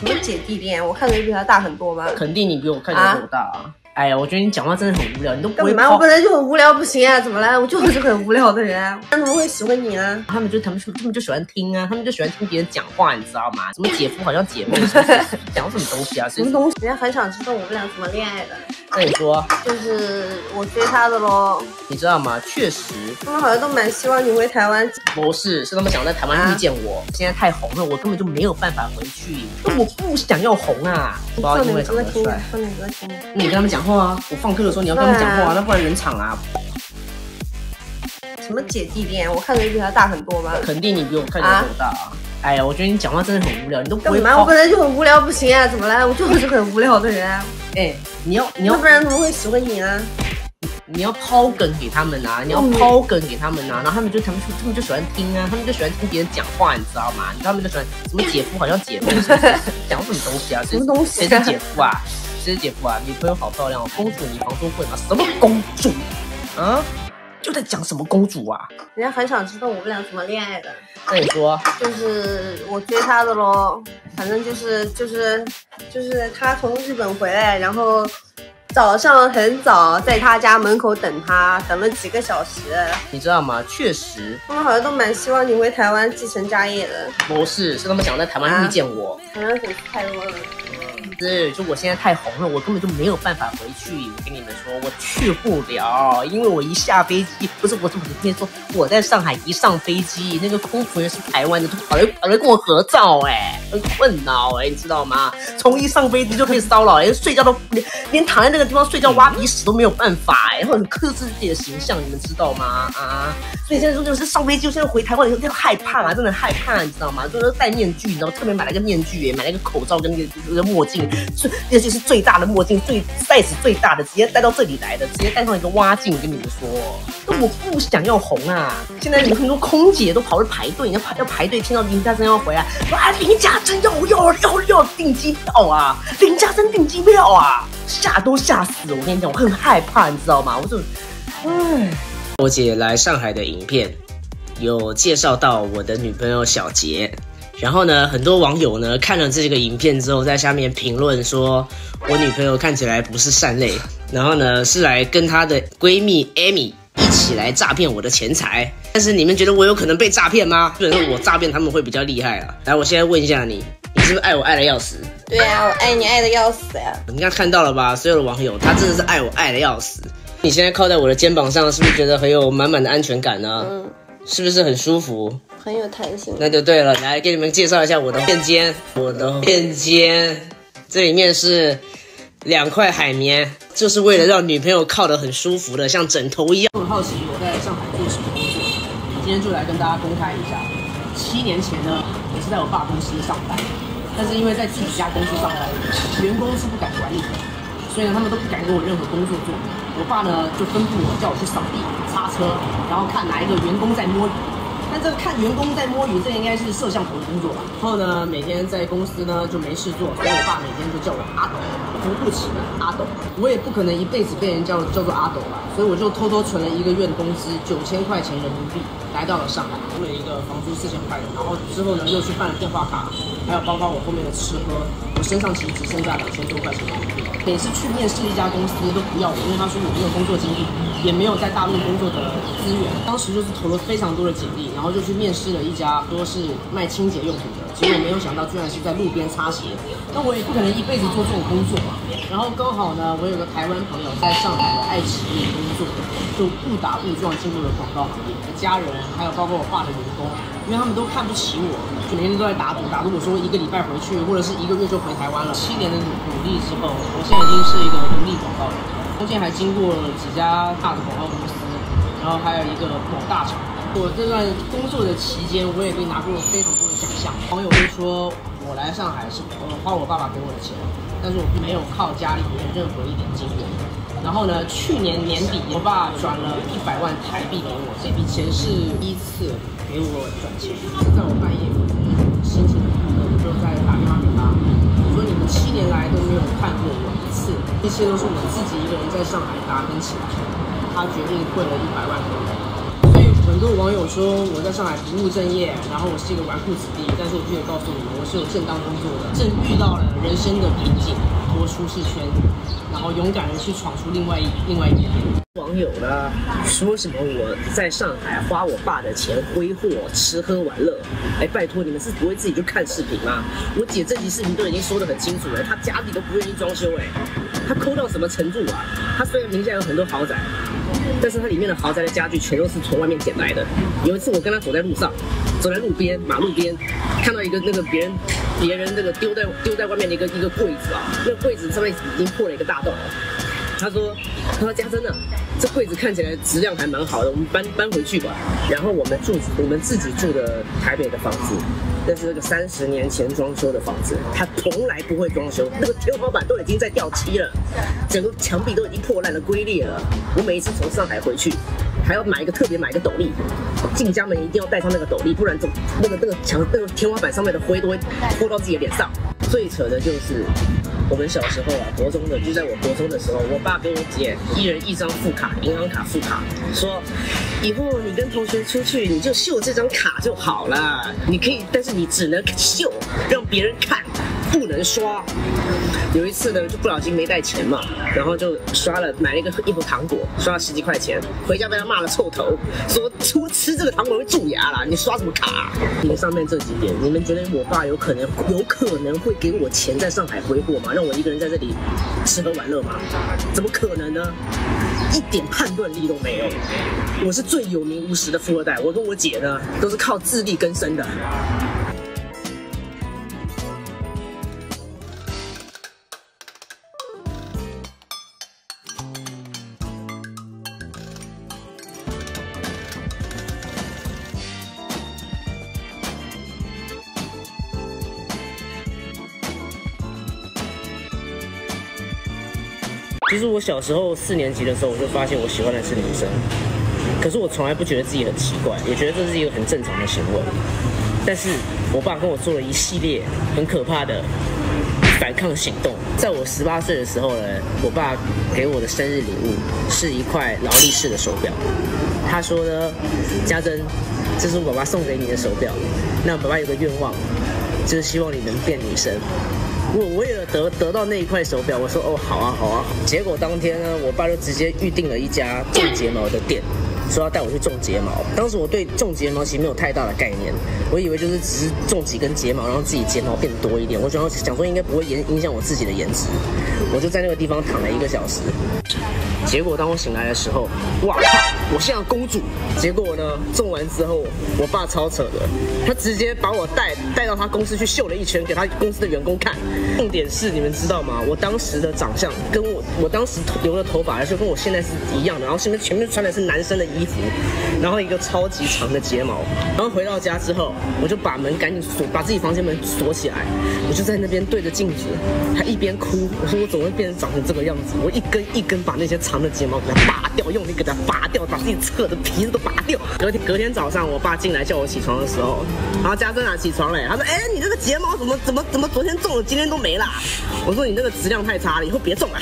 什么姐弟恋？我看着比他大很多吗？肯定你比我看起来比我大啊！哎呀，我觉得你讲话真的很无聊，你都不会干嘛？我本来就很无聊，不行啊？怎么了？我就是很无聊的人，他怎么会喜欢你呢？他们就他们他们就喜欢听啊，他们就喜欢听别人讲话，你知道吗？什么姐夫好像姐妹，讲什么东西啊？什么东西？人家很想知道我们俩怎么恋爱的。那你说，就是我追他的喽。你知道吗？确实，他们好像都蛮希望你回台湾。不是，是他们想在台湾遇见我。现在太红了，我根本就没有办法回去。我不想要红啊！放哪歌听？放哪歌听？你跟他们讲话啊！我放歌的时候你要跟他们讲话，啊那不然冷场啊。什么姐弟恋？我看着比他大很多吗？肯定你比我看起来大啊！哎呀，我觉得你讲话真的很无聊，你都不会。干嘛？我本来就很无聊，不行啊？怎么了？我就是很无聊的人啊。哎，你要你要，不然怎么会喜欢你啊？你要抛梗给他们啊！你要抛梗给他们啊！然后他们就他们就他们就喜欢听啊！他们就喜欢听别人讲话，你知道吗？他们就喜欢什么姐夫好像姐夫，讲什么东西啊？什么东西？谁是姐夫啊？谁是姐夫啊？女朋友好漂亮哦，公主你房中贵吗？什么公主？啊？就在讲什么公主啊？人家很想知道我们俩怎么恋爱的。那你说，就是我追他的喽。反正就是就是就是他从日本回来，然后早上很早在他家门口等他，等了几个小时。你知道吗？确实，他们好像都蛮希望你回台湾继承家业的。不是，是他们想在台湾遇见我。台湾粉丝太多了。是，就我现在太红了，我根本就没有办法回去。我跟你们说，我去不了，因为我一下飞机，不是我怎么跟你说，我在上海一上飞机，那个空服员是台湾的，都跑来跑来跟我合照，哎，很困扰，哎，你知道吗？从一上飞机就被骚扰，连睡觉都连连躺在那个地方睡觉挖鼻屎都没有办法，然后很克制自己的形象，你们知道吗？啊，所以现在说就是上飞机，现在回台湾以后，真的害怕啊，真的害怕，你知道吗？就是戴面具，你知道，特别买了个面具，哎，买了个口罩跟个那个墨镜。最，这就是最大的墨镜，最 size 最大的，直接戴到这里来的，直接戴上一个挖镜。我跟你们说，我不想要红啊！现在有很多空姐都跑去排队，要排要排队，听到林家珍要回来，哇，林家珍要要要要订机票啊！林家珍订机票啊！吓都吓死了！我跟你讲，我很害怕，你知道吗？我就，唉，我姐来上海的影片有介绍到我的女朋友小杰。然后呢，很多网友呢看了这个影片之后，在下面评论说，我女朋友看起来不是善类，然后呢是来跟她的闺蜜 Amy 一起来诈骗我的钱财。但是你们觉得我有可能被诈骗吗？我诈骗他们会比较厉害啊？来，我现在问一下你，你是不是爱我爱的要死？对呀，我爱你爱的要死呀！你刚看到了吧？所有的网友，他真的是爱我爱的要死。你现在靠在我的肩膀上，是不是觉得很有满满的安全感呢？嗯，是不是很舒服？很有弹性，那就对了。来给你们介绍一下我的垫肩，我的垫肩，这里面是两块海绵，就是为了让女朋友靠得很舒服的，像枕头一样。我很好奇我在上海做什么工作，今天就来跟大家公开一下。七年前呢，我是在我爸公司上班，但是因为在自己家公司上班，员工是不敢管理的，所以呢，他们都不敢给我任何工作做。我爸呢，就吩咐我叫我去扫地、擦车，然后看哪一个员工在摸鱼。但这看员工在摸鱼，这应该是摄像头的工作吧？然后呢，每天在公司呢就没事做，所以我爸每天就叫我阿斗，扶不起的阿斗。我也不可能一辈子被人叫叫做阿斗吧，所以我就偷偷存了一个月的工资，九千块钱人民币，来到了上海，租了一个房租四千块的。然后之后呢，又去办了电话卡，还有包括我后面的吃喝，我身上其实只剩下两千多块钱人民币。每次去面试一家公司都不要我，因为他说我没有工作经历，也没有在大陆工作的资源。当时就是投了非常多的简历。然后就去面试了一家说是卖清洁用品的，结果没有想到居然是在路边擦鞋。那我也不可能一辈子做这种工作嘛。然后刚好呢，我有个台湾朋友在上海的爱奇艺工作，就误打误撞进入了广告行业。家人还有包括我爸的员工，因为他们都看不起我，就每天都在打赌，打赌我说一个礼拜回去，或者是一个月就回台湾了。七年的努力之后，我现在已经是一个独立广告人，中间还经过了几家大的广告公司，然后还有一个某大厂。我这段工作的期间，我也被拿过了非常多的奖项。网友都说我来上海是呃花我爸爸给我的钱，但是我没有靠家里面任何一点经验。然后呢，去年年底我爸转了一百万台币给我，这笔钱是第一次给我转钱。是在我半夜心情很郁闷，就在打电话给他，我说你们七年来都没有看过我一次，一切都是我自己一个人在上海打拼起来。他决定汇了一百万给我。很多网友说我在上海不务正业，然后我是一个纨绔子弟，但是我必须告诉你们，我是有正当工作的，正遇到了人生的瓶颈，脱舒适圈，然后勇敢的去闯出另外一另外一片天。网友呢说什么我在上海花我爸的钱挥霍吃喝玩乐，哎，拜托你们是不会自己去看视频吗？我姐这期视频都已经说得很清楚了，她家里都不愿意装修，哎，她抠到什么程度啊？她虽然名下有很多豪宅。但是它里面的豪宅的家具全都是从外面捡来的。有一次我跟他走在路上，走在路边马路边，看到一个那个别人别人那个丢在丢在外面的一个一个柜子啊，那个柜子上面已经破了一个大洞。他说他说家珍啊，这柜子看起来质量还蛮好的，我们搬搬回去吧。然后我们住我们自己住的台北的房子。那是那个三十年前装修的房子，他从来不会装修，那个天花板都已经在掉漆了，整个墙壁都已经破烂了、龟裂了。我每一次从上海回去，还要买一个特别买一个斗笠，进家门一定要戴上那个斗笠，不然怎那个那个墙那个天花板上面的灰都会泼到自己的脸上。最扯的就是。我们小时候啊，国中的就在我国中的时候，我爸跟我姐一人一张副卡，银行卡副卡，说以后你跟同学出去，你就秀这张卡就好了。你可以，但是你只能秀，让别人看，不能刷。有一次呢，就不小心没带钱嘛，然后就刷了，买了一个一盒糖果，刷了十几块钱，回家被他骂了臭头，说出吃这个糖果会蛀牙啦，你刷什么卡？你们上面这几点，你们觉得我爸有可能有可能会给我钱在上海挥霍吗？让我一个人在这里吃喝玩乐吗？怎么可能呢？一点判断力都没有。我是最有名无实的富二代，我跟我姐呢都是靠自力更生的。其实我小时候四年级的时候，我就发现我喜欢的是女生，可是我从来不觉得自己很奇怪，也觉得这是一个很正常的行为。但是我爸跟我做了一系列很可怕的反抗行动。在我十八岁的时候呢，我爸给我的生日礼物是一块劳力士的手表。他说呢，家珍，这是我爸爸送给你的手表。那爸爸有个愿望，就是希望你能变女生。我为了得得到那一块手表，我说哦好啊好啊。结果当天呢，我爸就直接预定了一家做睫毛的店，说要带我去种睫毛。当时我对种睫毛其实没有太大的概念，我以为就是只是种几根睫毛，然后自己睫毛变多一点。我想要想说应该不会影影响我自己的颜值，我就在那个地方躺了一个小时。结果当我醒来的时候，哇靠！我像公主。结果呢，种完之后，我爸超扯的，他直接把我带带到他公司去秀了一圈，给他公司的员工看。重点是你们知道吗？我当时的长相跟我我当时留的头发就跟我现在是一样的，然后现在前面穿的是男生的衣衣服，然后一个超级长的睫毛。然后回到家之后，我就把门赶紧锁，把自己房间门锁起来，我就在那边对着镜子，还一边哭。我说我怎么会变成长成这个样子？我一根一根把那些长的睫毛给它拔掉，用力给它拔掉，把自己侧的皮子都拔掉。隔天隔天早上，我爸进来叫我起床的时候，然后家珍啊起床嘞，他说：“哎，你这个睫毛怎么怎么怎么昨天种了，今天都没了？”我说：“你那个质量太差了，以后别种了。”